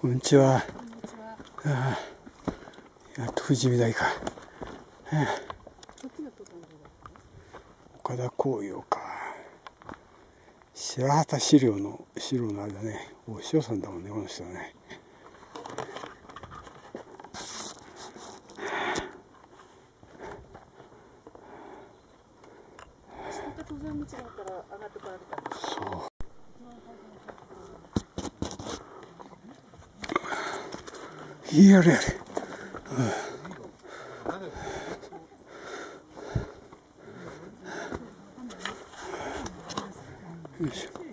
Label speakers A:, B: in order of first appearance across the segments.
A: こん。にちは。ああやっと富士見台か。岡田紅葉か。白旗資料の資料のあれだね。お塩さん。だもん。ね、この人はね。
B: 登山道があったら上がってこられたんです
A: そう。やれやれ。よいし。ょ。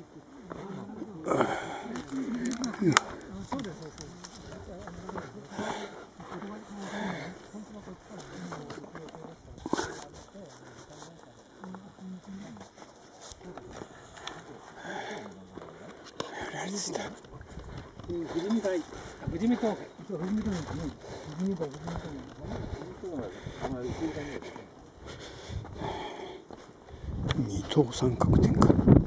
C: 富士見峠、一応富士見峠ですね。富士見台、富士見峠。富士見峠あまり一時間ぐらいですね。
A: 二等三角点か。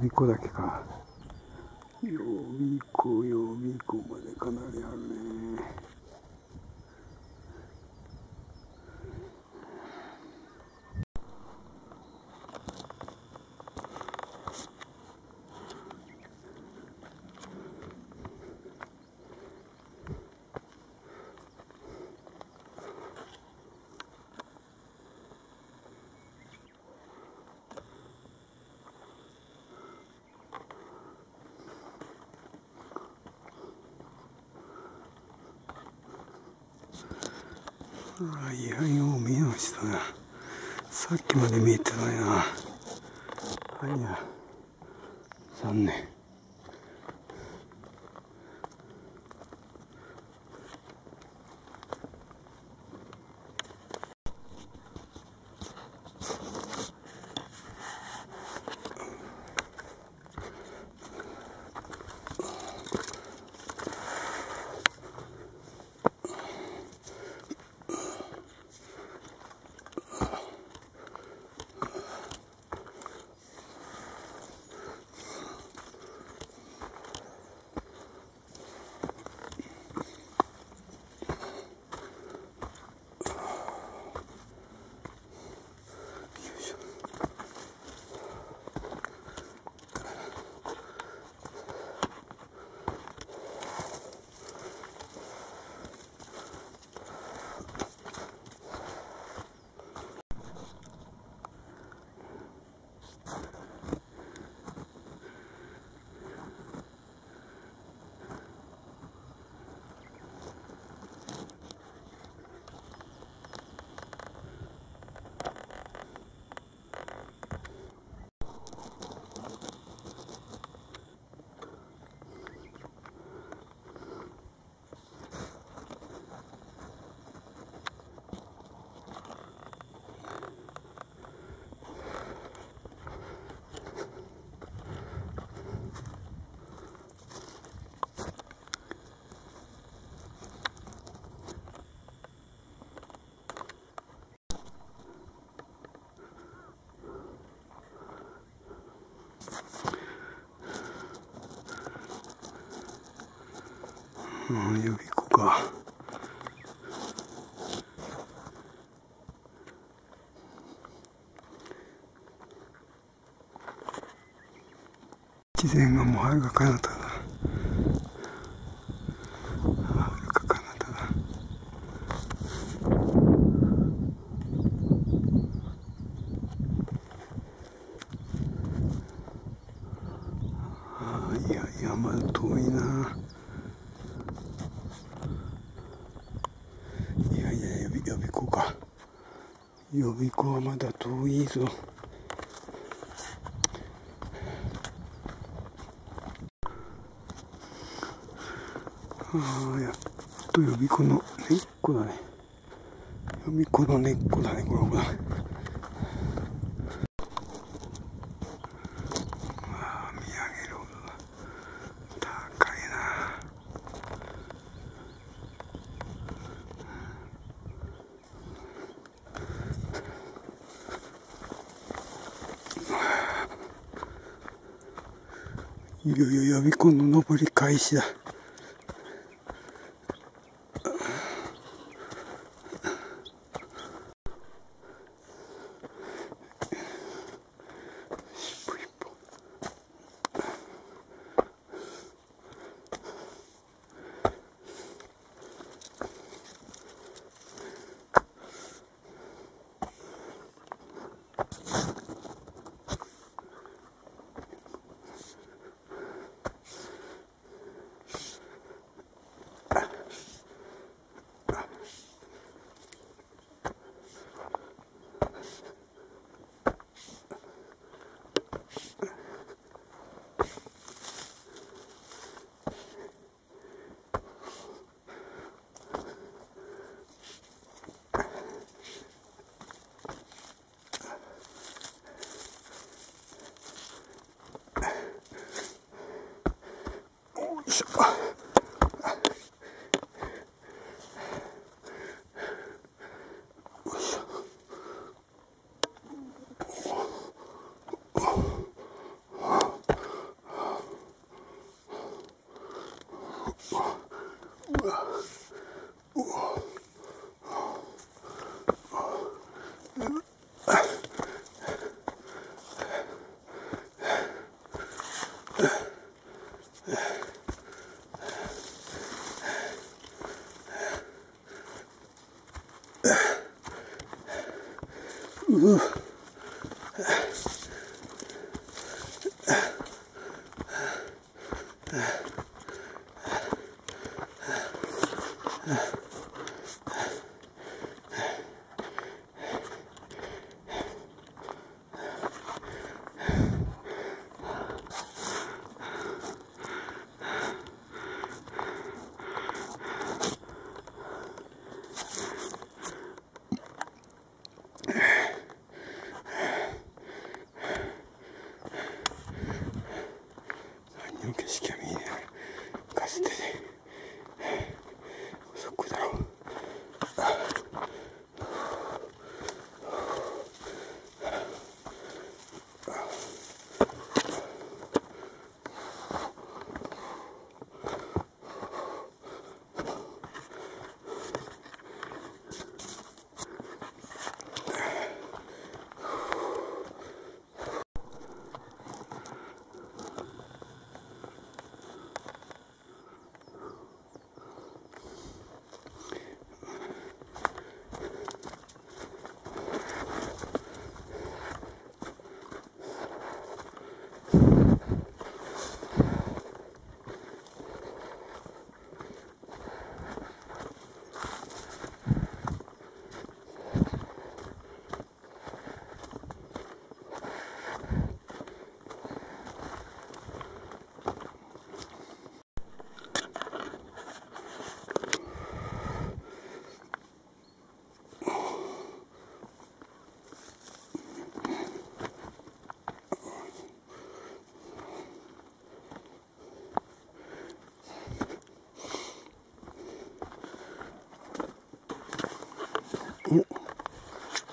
A: 2個だけか。ああ、いや、よう見えましたな。さっきまで見えてないな。はいや、残念。うん予備校か自然がもうはるか彼方だ。はるか彼方だ。ああいや山遠いないやいや予備予備校か予備校はまだ遠いぞ。ああやっと予備校の根っこだね。予備校の根っこだねこれほらああ見上げるほどだ高いないよいよ予備校の登り開始だ。よい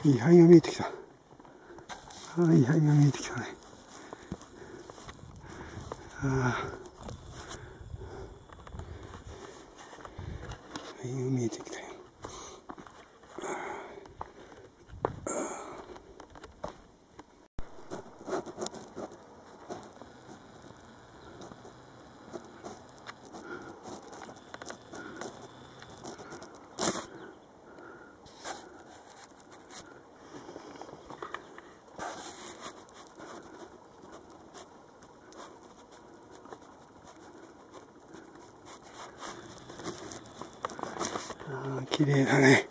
A: お位牌が見えてきた。ああ位牌が見えてきたね。ああ綺麗だね。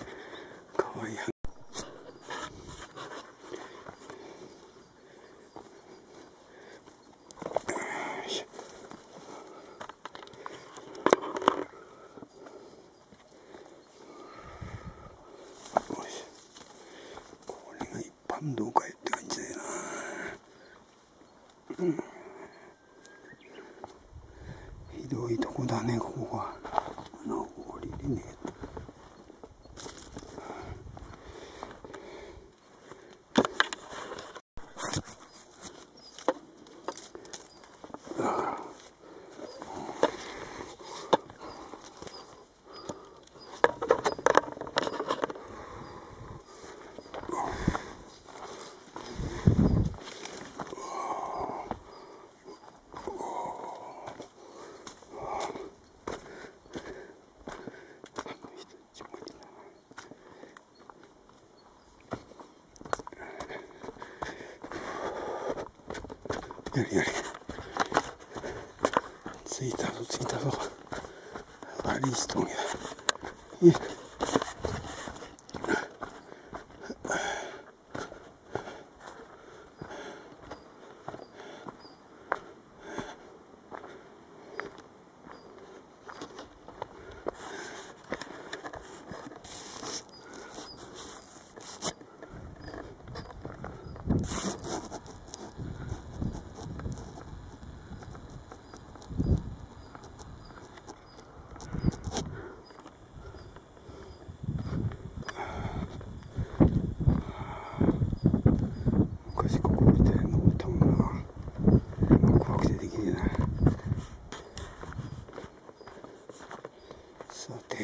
A: つ着いたぞ着いたぞ。バリーストンや。いえ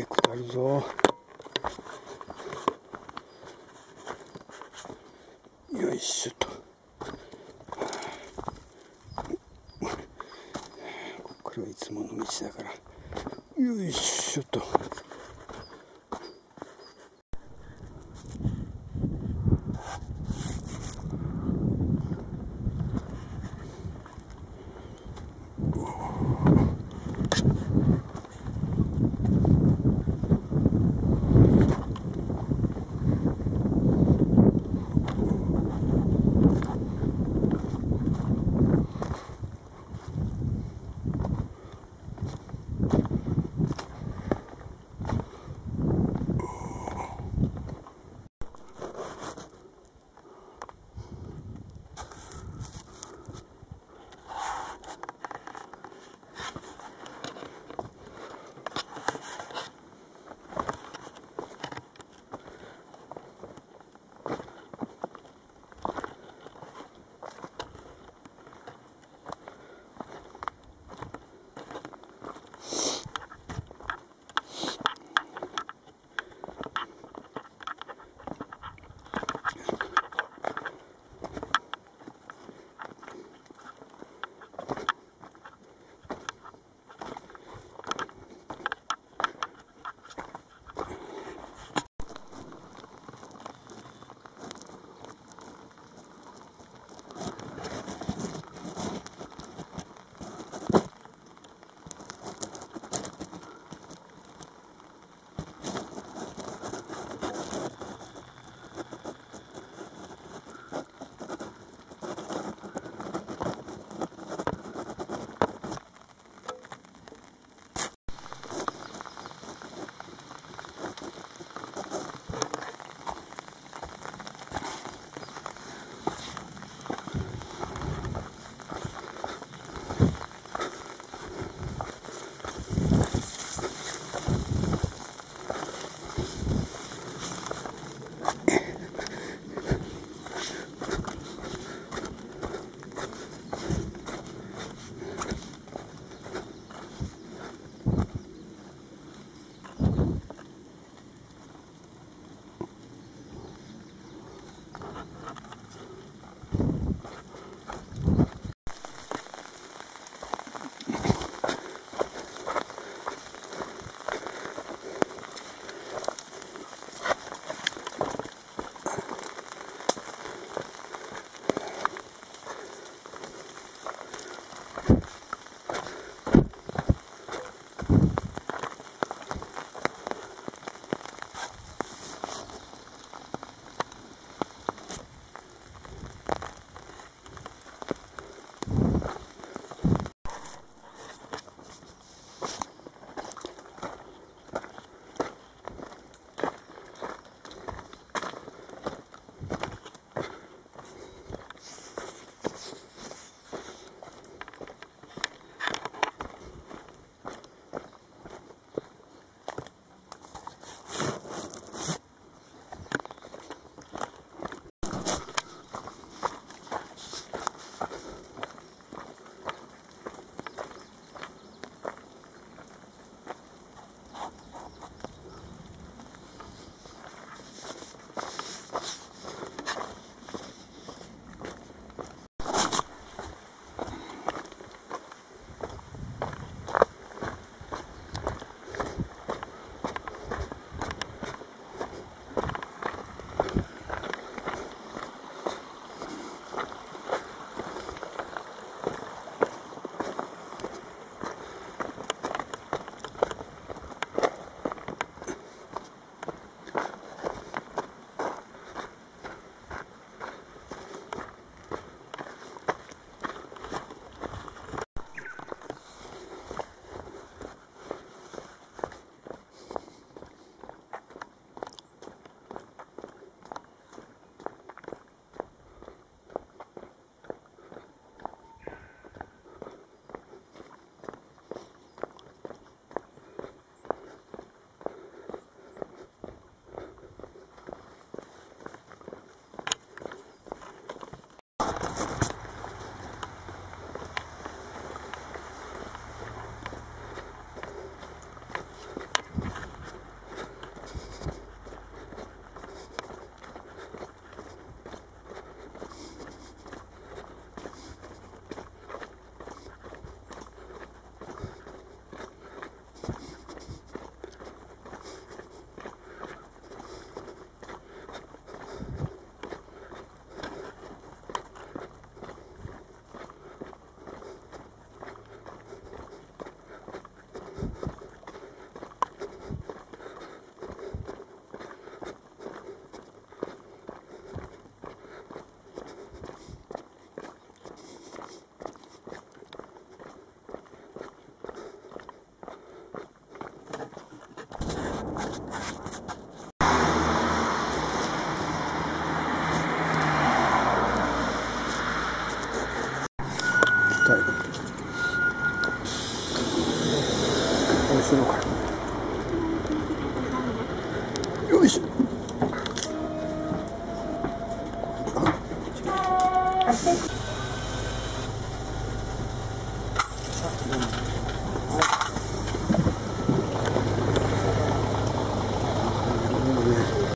A: っ下るぞ。